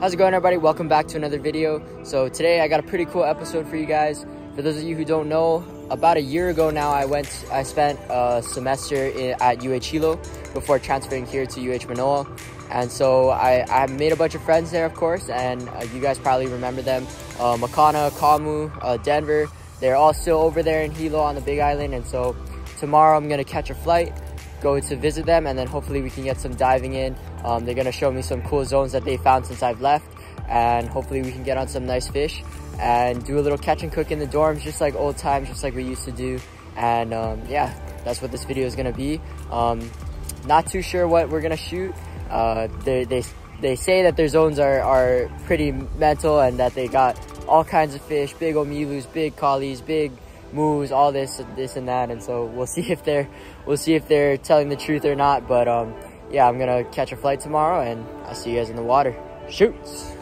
How's it going everybody? Welcome back to another video. So today I got a pretty cool episode for you guys. For those of you who don't know, about a year ago now I went, I spent a semester in, at UH Hilo before transferring here to UH Manoa. And so I, I made a bunch of friends there of course and uh, you guys probably remember them. Uh, Makana, Kamu, uh, Denver, they're all still over there in Hilo on the Big Island and so tomorrow I'm gonna catch a flight go to visit them and then hopefully we can get some diving in. Um, they're gonna show me some cool zones that they found since I've left and hopefully we can get on some nice fish and do a little catch and cook in the dorms just like old times, just like we used to do. And um, yeah, that's what this video is gonna be. Um, not too sure what we're gonna shoot. Uh, they, they, they say that their zones are, are pretty mental and that they got all kinds of fish, big omilus, big kalis, big moves, all this, this and that. And so we'll see if they're, we'll see if they're telling the truth or not. But um, yeah, I'm gonna catch a flight tomorrow and I'll see you guys in the water. Shoots.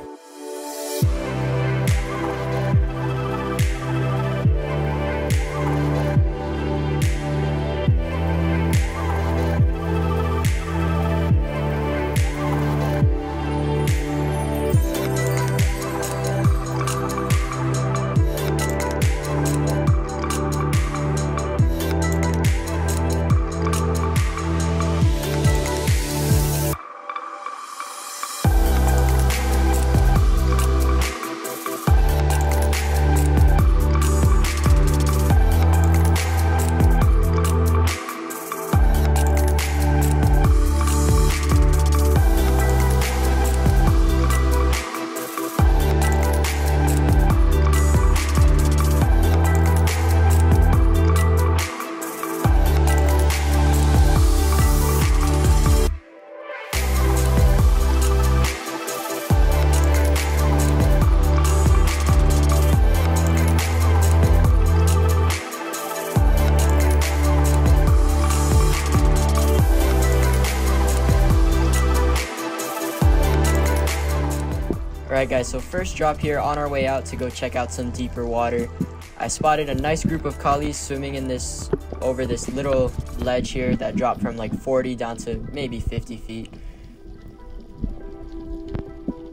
Guys, so first drop here on our way out to go check out some deeper water. I spotted a nice group of kalis swimming in this, over this little ledge here that dropped from like 40 down to maybe 50 feet.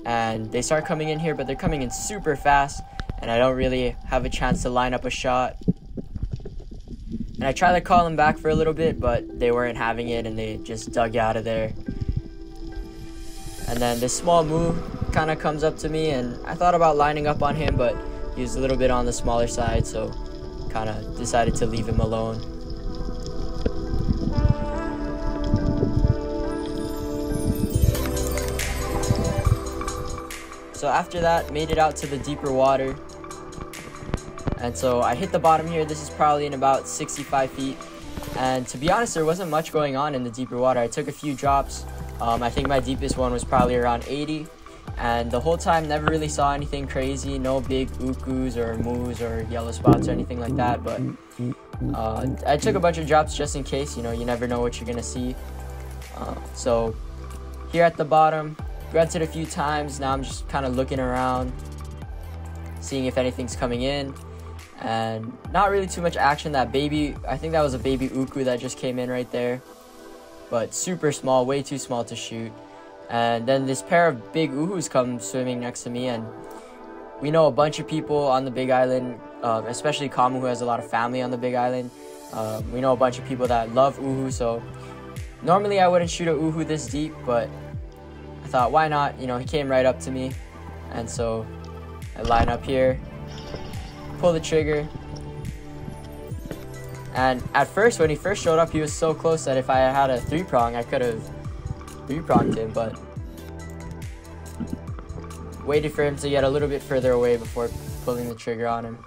And they start coming in here, but they're coming in super fast, and I don't really have a chance to line up a shot. And I tried to call them back for a little bit, but they weren't having it, and they just dug out of there. And then this small move kind of comes up to me, and I thought about lining up on him, but he was a little bit on the smaller side, so kind of decided to leave him alone. So after that, made it out to the deeper water. And so I hit the bottom here. This is probably in about 65 feet. And to be honest, there wasn't much going on in the deeper water. I took a few drops. Um, I think my deepest one was probably around 80 and the whole time never really saw anything crazy no big ukus or moos or yellow spots or anything like that but uh, i took a bunch of drops just in case you know you never know what you're gonna see. Uh, so here at the bottom grunted a few times now i'm just kind of looking around seeing if anything's coming in and not really too much action. That baby i think that was a baby uku that just came in right there but super small way too small to shoot and then this pair of big uhus come swimming next to me, and we know a bunch of people on the Big Island, um, especially Kamu, who has a lot of family on the Big Island. Um, we know a bunch of people that love uhu, so normally I wouldn't shoot a uhu this deep, but I thought, why not? You know, he came right up to me, and so I line up here, pull the trigger, and at first, when he first showed up, he was so close that if I had a three prong, I could have three-pronged him, but waited for him to get a little bit further away before pulling the trigger on him.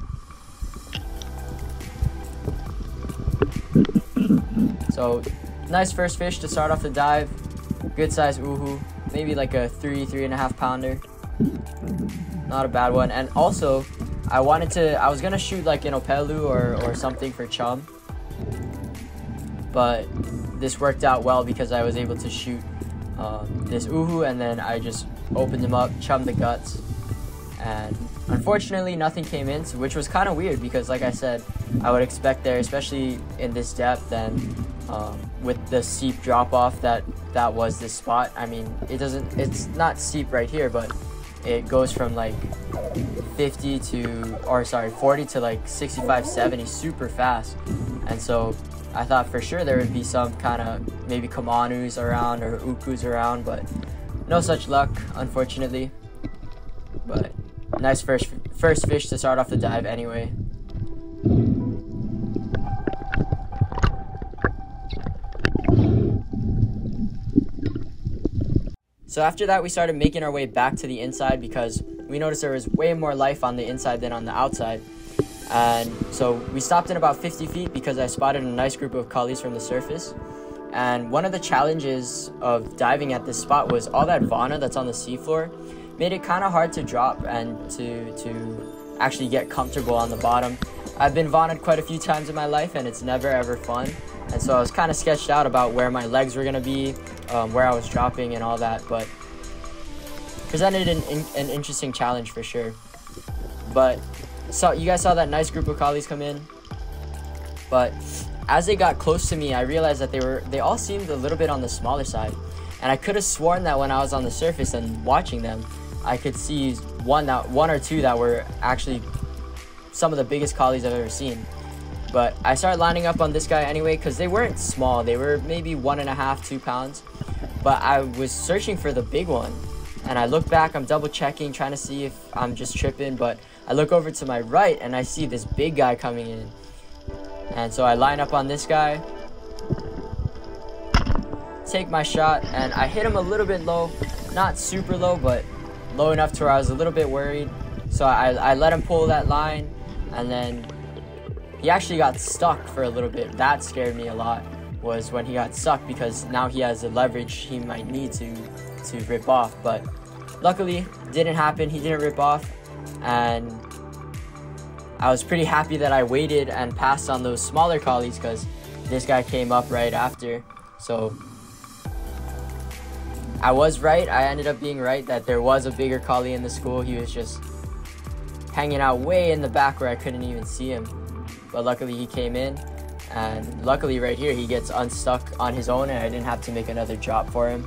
So, nice first fish to start off the dive. Good size uhu, maybe like a three, three and a half pounder. Not a bad one. And also, I wanted to, I was gonna shoot like an opelu or, or something for chum. But this worked out well because I was able to shoot um, this uhu and then I just opened them up, chummed the guts, and unfortunately nothing came in, which was kind of weird because like I said, I would expect there, especially in this depth and um, with the steep drop off that that was this spot. I mean, it doesn't, it's not steep right here, but it goes from like 50 to, or sorry, 40 to like 65, 70 super fast. And so I thought for sure there would be some kind of maybe Kamanus around or Ukus around, but no such luck, unfortunately. But nice first first fish to start off the dive anyway. So after that, we started making our way back to the inside because we noticed there was way more life on the inside than on the outside. And so we stopped in about 50 feet because I spotted a nice group of kalis from the surface. And one of the challenges of diving at this spot was all that Wana that's on the seafloor made it kind of hard to drop and to, to actually get comfortable on the bottom. I've been Wana'd quite a few times in my life and it's never ever fun. And so I was kind of sketched out about where my legs were going to be, um, where I was dropping, and all that. But presented an, an interesting challenge for sure. But so you guys saw that nice group of kalis come in. But as they got close to me, I realized that they were they all seemed a little bit on the smaller side. And I could have sworn that when I was on the surface and watching them, I could see one that one or two that were actually some of the biggest kalis I've ever seen. But I started lining up on this guy anyway because they weren't small. They were maybe one and a half, two pounds. But I was searching for the big one. And I look back, I'm double checking, trying to see if I'm just tripping. But I look over to my right and I see this big guy coming in. And so I line up on this guy. Take my shot and I hit him a little bit low. Not super low, but low enough to where I was a little bit worried. So I, I let him pull that line and then he actually got stuck for a little bit. That scared me a lot. Was when he got stuck because now he has the leverage he might need to to rip off. But luckily, didn't happen. He didn't rip off, and I was pretty happy that I waited and passed on those smaller kalis because this guy came up right after. So I was right. I ended up being right that there was a bigger kali in the school. He was just hanging out way in the back where I couldn't even see him but luckily he came in and luckily right here he gets unstuck on his own and I didn't have to make another drop for him.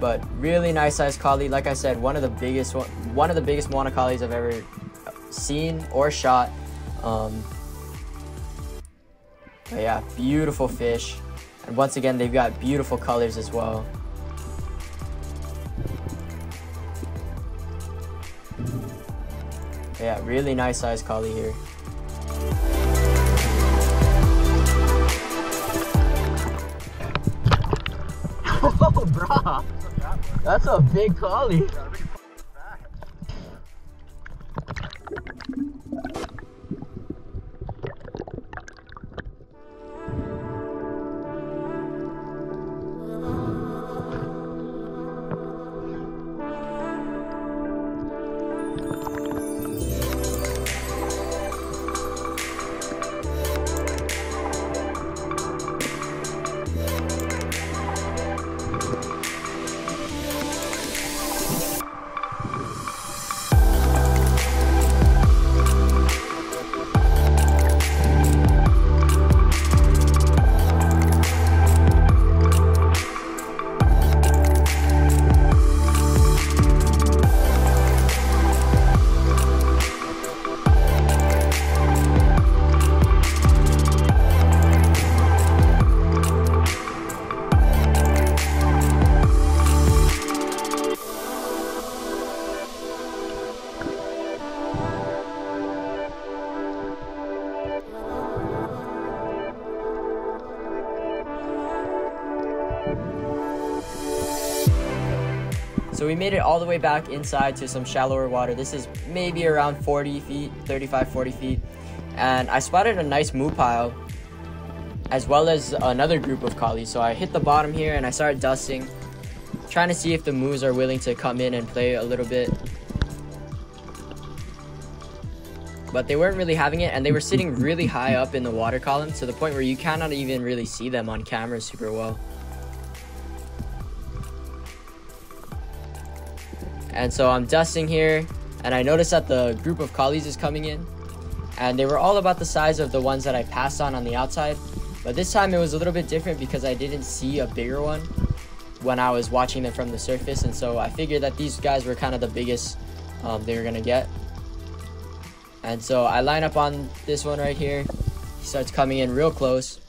But really nice sized kali. Like I said, one of the biggest one of the biggest Moana kalis I've ever seen or shot. Um, but yeah, beautiful fish. And once again, they've got beautiful colors as well. Yeah, really nice size kali here. oh, bro. That's a big kali. Made it all the way back inside to some shallower water. This is maybe around 40 feet, 35, 40 feet. And I spotted a nice moo pile as well as another group of kalis. So I hit the bottom here and I started dusting, trying to see if the moos are willing to come in and play a little bit. But they weren't really having it and they were sitting really high up in the water column to the point where you cannot even really see them on camera super well. And so I'm dusting here, and I noticed that the group of kalis is coming in, and they were all about the size of the ones that I passed on on the outside. But this time it was a little bit different because I didn't see a bigger one. when I was watching them from the surface, and so I figured that these guys were kind of the biggest um, they were gonna get. And so I line up on this one right here. He starts coming in real close.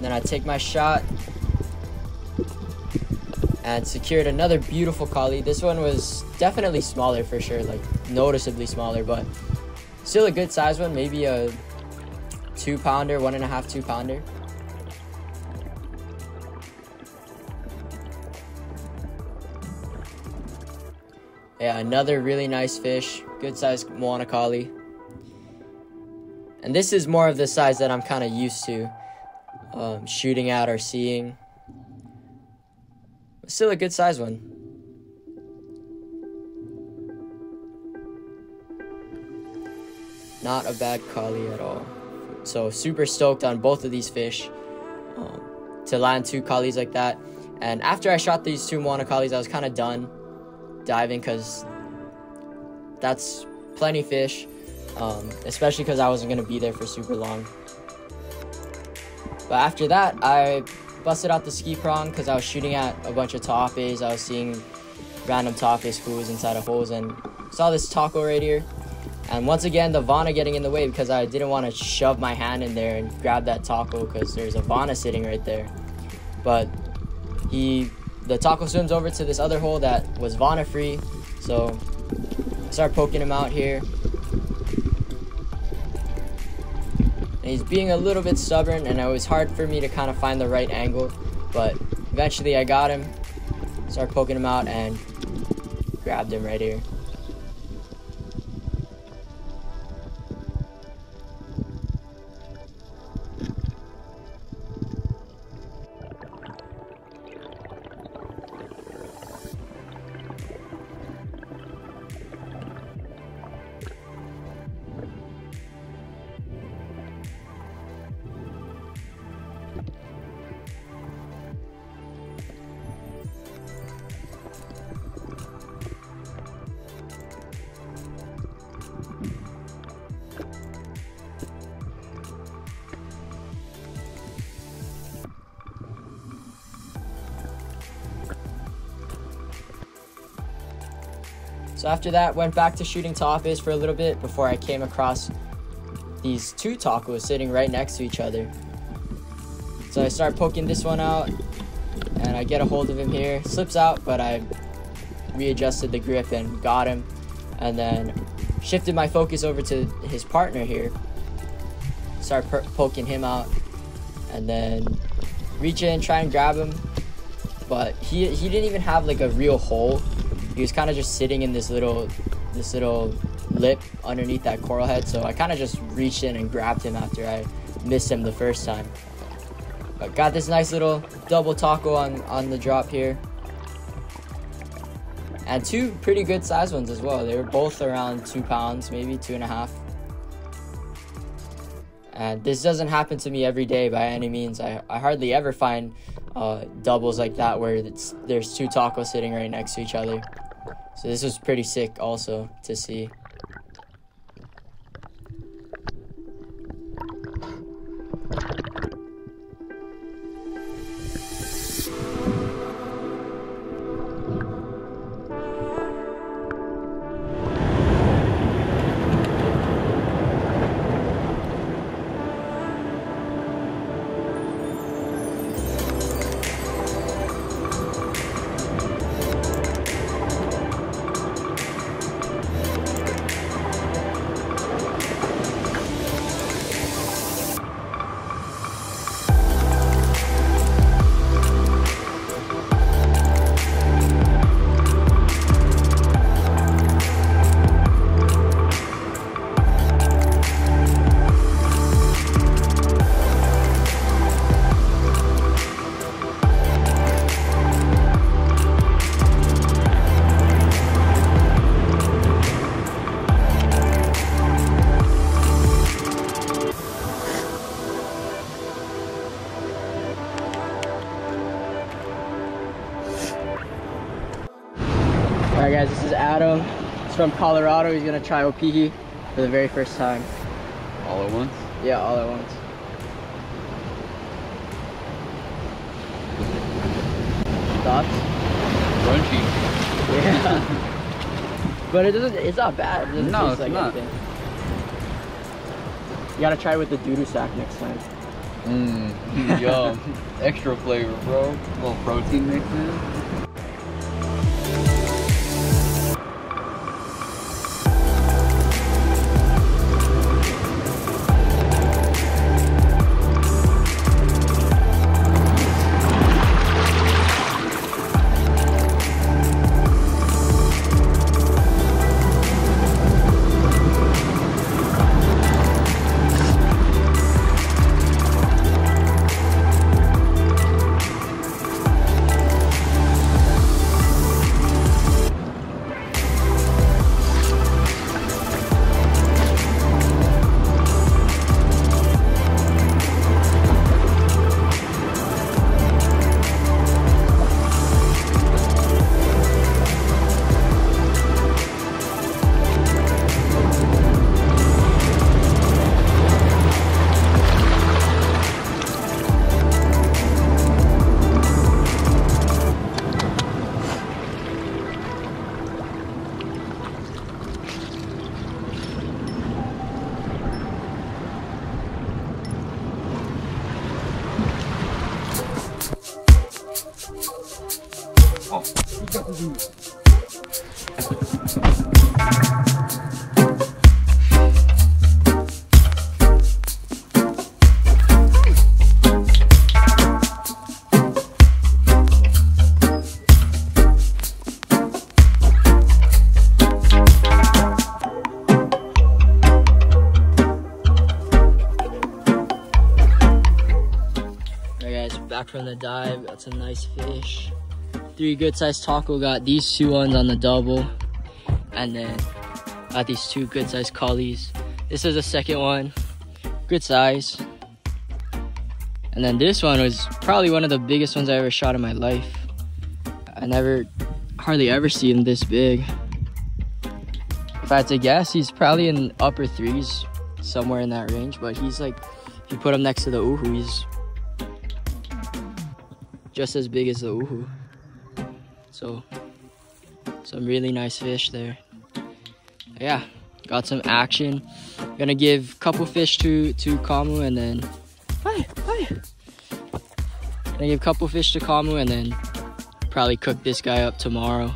Then I take my shot and secured another beautiful kali. This one was definitely smaller for sure, like noticeably smaller, but still a good size one, maybe a two pounder, one and a half, two pounder. Yeah, another really nice fish, good sized Moana kali. And this is more of the size that I'm kind of used to um, shooting at or seeing. Still a good size one. Not a bad kali at all. So super stoked on both of these fish um, to land two kalis like that. And after I shot these two Moana kalis, I was kind of done diving because that's plenty fish, um, especially because I wasn't going to be there for super long. But after that, I busted out the ski prong because I was shooting at a bunch of topes. I was seeing random tope schools inside of holes and saw this tako right here. And once again, the Wana getting in the way because I didn't want to shove my hand in there and grab that tako because there's a Wana sitting right there. But he, the tako swims over to this other hole that was Wana free. So I start poking him out here. And he's being a little bit stubborn and it was hard for me to kind of find the right angle. But eventually I got him, start poking him out and grabbed him right here. So after that, went back to shooting topes for a little bit before I came across these two takos sitting right next to each other. So I start poking this one out, and I get a hold of him here. Slips out, but I readjusted the grip and got him, and then shifted my focus over to his partner here. Start poking him out, and then reach in, try and grab him, but he he didn't even have like a real hole he was kind of just sitting in this little this little lip underneath that coral head so i kind of just reached in and grabbed him after i missed him the first time. But got this nice little double tako on on the drop here. And two pretty good sized ones as well. They were both around two pounds maybe two and a half. And this doesn't happen to me every day by any means. I, I hardly ever find uh, doubles like that where there's two takos sitting right next to each other so this was pretty sick also to see. Adam. He's from Colorado. He's gonna try Opihi for the very first time. All at once? Yeah, all at once. Thoughts? Crunchy. Yeah. but it doesn't. It's not bad. It no, it's like not. Anything. You gotta try with the doodoo sack next time. Mmm. Yum. Extra flavor, bro. A little protein mix in. From the dive, got some nice fish. Three good sized tako, got these two ones on the double. And then got these two good sized kalis. This is the second one, good size. And then this one was probably one of the biggest ones I ever shot in my life. I never, hardly ever see him this big. If I had to guess, he's probably in upper threes, somewhere in that range. But he's like, if you put him next to the uhu, he's just as big as the uhu. So, some really nice fish there. Yeah, got some action. Gonna give couple fish to to Kamu and then, hi, hi. Gonna give couple fish to Kamu and then probably cook this guy up tomorrow.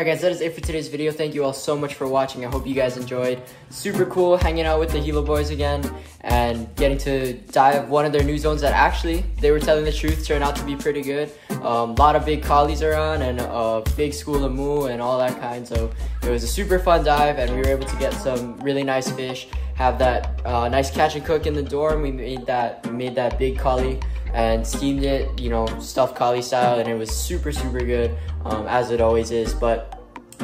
Alright guys, that is it for today's video. Thank you all so much for watching. I hope you guys enjoyed. Super cool hanging out with the Hilo boys again and getting to dive one of their new zones that actually, they were telling the truth, turned out to be pretty good. A um, lot of big kalis around and a big school of moo and all that kind. So it was a super fun dive and we were able to get some really nice fish. Have that uh, nice catch and cook in the dorm. We made that we made that big kali and steamed it, you know, stuffed kali style, and it was super, super good, um, as it always is. But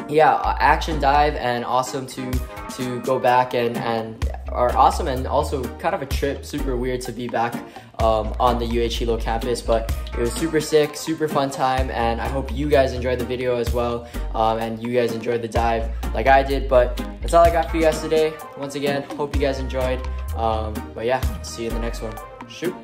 yeah, action dive and awesome to to go back and and are awesome and also kind of a trip, super weird to be back um, on the UH Hilo campus, but it was super sick, super fun time, and I hope you guys enjoyed the video as well, um, and you guys enjoyed the dive like I did. But that's all I got for you guys today. Once again, hope you guys enjoyed. Um, but yeah, see you in the next one. Shoot.